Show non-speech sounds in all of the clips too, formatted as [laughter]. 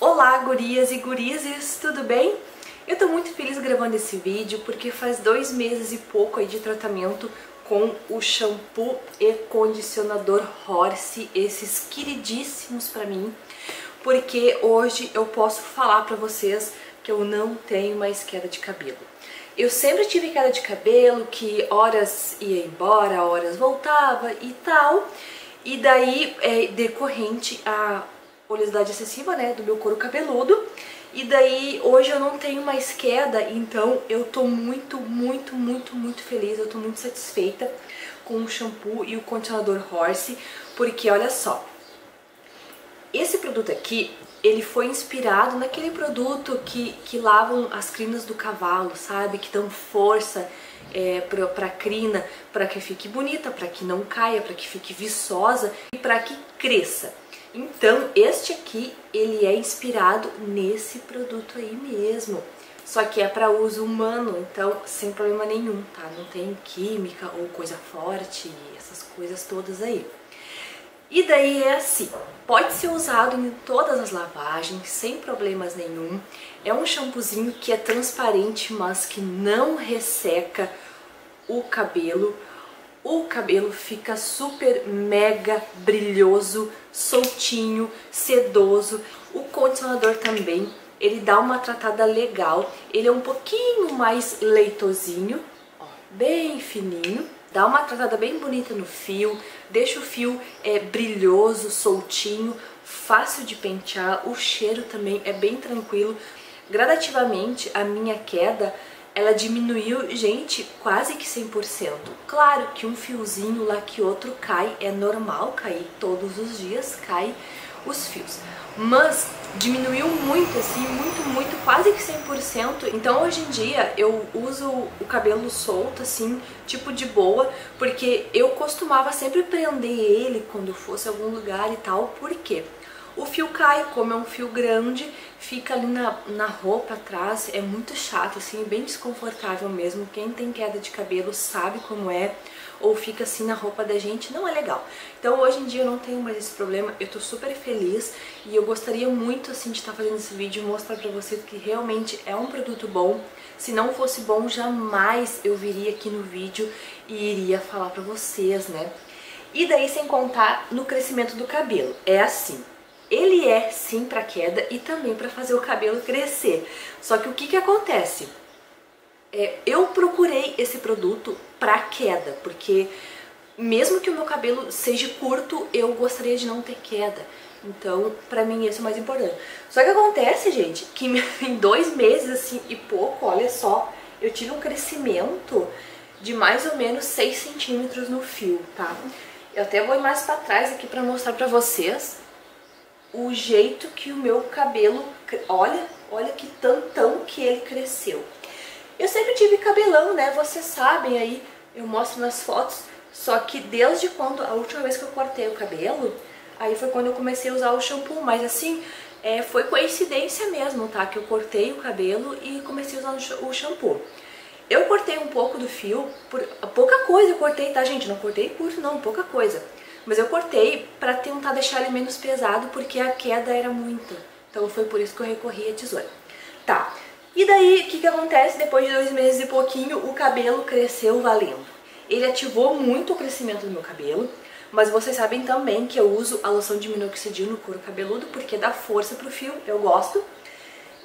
Olá, gurias e gurizes, tudo bem? Eu tô muito feliz gravando esse vídeo porque faz dois meses e pouco aí de tratamento com o shampoo e condicionador Horse, esses queridíssimos pra mim, porque hoje eu posso falar pra vocês que eu não tenho mais queda de cabelo. Eu sempre tive queda de cabelo, que horas ia embora, horas voltava e tal, e daí é decorrente a oleosidade excessiva, né, do meu couro cabeludo. E daí hoje eu não tenho mais queda, então eu tô muito, muito, muito, muito feliz, eu tô muito satisfeita com o shampoo e o condicionador Horse, porque olha só, esse produto aqui, ele foi inspirado naquele produto que, que lavam as crinas do cavalo, sabe? Que dão força é, pra, pra crina, para que fique bonita, para que não caia, para que fique viçosa e para que cresça. Então, este aqui, ele é inspirado nesse produto aí mesmo. Só que é para uso humano, então sem problema nenhum, tá? Não tem química ou coisa forte, essas coisas todas aí. E daí é assim, pode ser usado em todas as lavagens, sem problemas nenhum. É um shampoozinho que é transparente, mas que não resseca o cabelo o cabelo fica super mega brilhoso, soltinho, sedoso. O condicionador também, ele dá uma tratada legal, ele é um pouquinho mais leitosinho, ó, bem fininho, dá uma tratada bem bonita no fio, deixa o fio é, brilhoso, soltinho, fácil de pentear, o cheiro também é bem tranquilo. Gradativamente a minha queda ela diminuiu, gente, quase que 100%. Claro que um fiozinho lá que outro cai, é normal cair todos os dias, cai os fios. Mas diminuiu muito, assim, muito, muito, quase que 100%. Então hoje em dia eu uso o cabelo solto, assim, tipo de boa, porque eu costumava sempre prender ele quando fosse a algum lugar e tal. Por quê? O fio cai, como é um fio grande, fica ali na, na roupa atrás, é muito chato, assim, bem desconfortável mesmo. Quem tem queda de cabelo sabe como é, ou fica assim na roupa da gente, não é legal. Então hoje em dia eu não tenho mais esse problema, eu tô super feliz e eu gostaria muito, assim, de estar tá fazendo esse vídeo e mostrar pra vocês que realmente é um produto bom. Se não fosse bom, jamais eu viria aqui no vídeo e iria falar pra vocês, né? E daí sem contar no crescimento do cabelo, é assim, ele é sim para queda e também para fazer o cabelo crescer. Só que o que, que acontece? É, eu procurei esse produto para queda, porque mesmo que o meu cabelo seja curto, eu gostaria de não ter queda. Então, pra mim, isso é o mais importante. Só que acontece, gente, que [laughs] em dois meses, assim, e pouco, olha só, eu tive um crescimento de mais ou menos 6 centímetros no fio, tá? Eu até vou ir mais pra trás aqui pra mostrar pra vocês o jeito que o meu cabelo, olha, olha que tantão que ele cresceu. Eu sempre tive cabelão, né? Vocês sabem aí, eu mostro nas fotos. Só que desde quando, a última vez que eu cortei o cabelo, aí foi quando eu comecei a usar o shampoo. Mas assim, é, foi coincidência mesmo, tá? Que eu cortei o cabelo e comecei a usar o shampoo. Eu cortei um pouco do fio, por pouca coisa eu cortei, tá gente? Não cortei curto não, pouca coisa. Mas eu cortei para tentar deixar ele menos pesado porque a queda era muita. Então foi por isso que eu recorri à tesoura. Tá, e daí o que, que acontece? Depois de dois meses e pouquinho o cabelo cresceu valendo. Ele ativou muito o crescimento do meu cabelo, mas vocês sabem também que eu uso a loção de minoxidil no couro cabeludo porque dá força pro fio, eu gosto.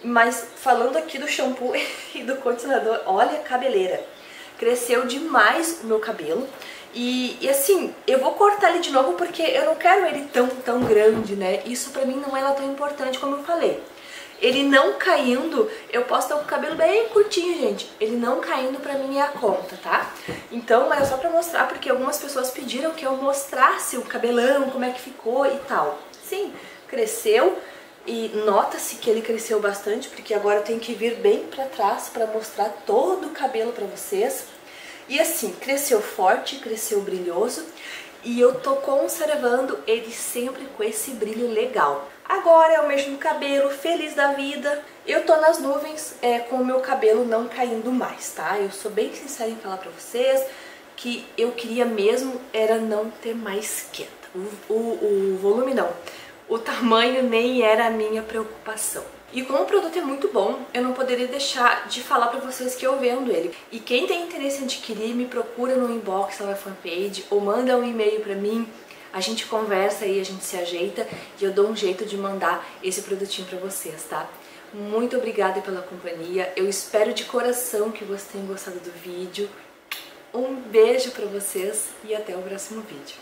Mas falando aqui do shampoo [laughs] e do condicionador, olha a cabeleira. Cresceu demais o meu cabelo. E, e, assim, eu vou cortar ele de novo porque eu não quero ele tão, tão grande, né? Isso pra mim não é tão importante como eu falei. Ele não caindo, eu posso ter um cabelo bem curtinho, gente. Ele não caindo pra mim é a conta, tá? Então, mas é só pra mostrar, porque algumas pessoas pediram que eu mostrasse o cabelão, como é que ficou e tal. Sim, cresceu e nota-se que ele cresceu bastante, porque agora eu tenho que vir bem pra trás pra mostrar todo o cabelo pra vocês. E assim, cresceu forte, cresceu brilhoso e eu tô conservando ele sempre com esse brilho legal. Agora é o mesmo cabelo, feliz da vida. Eu tô nas nuvens é, com o meu cabelo não caindo mais, tá? Eu sou bem sincera em falar pra vocês que eu queria mesmo era não ter mais queda. O, o, o volume não, o tamanho nem era a minha preocupação. E como o produto é muito bom, eu não poderia deixar de falar para vocês que eu vendo ele. E quem tem interesse em adquirir, me procura no inbox da minha fanpage ou manda um e-mail para mim. A gente conversa aí, a gente se ajeita e eu dou um jeito de mandar esse produtinho para vocês, tá? Muito obrigada pela companhia. Eu espero de coração que vocês tenham gostado do vídeo. Um beijo para vocês e até o próximo vídeo.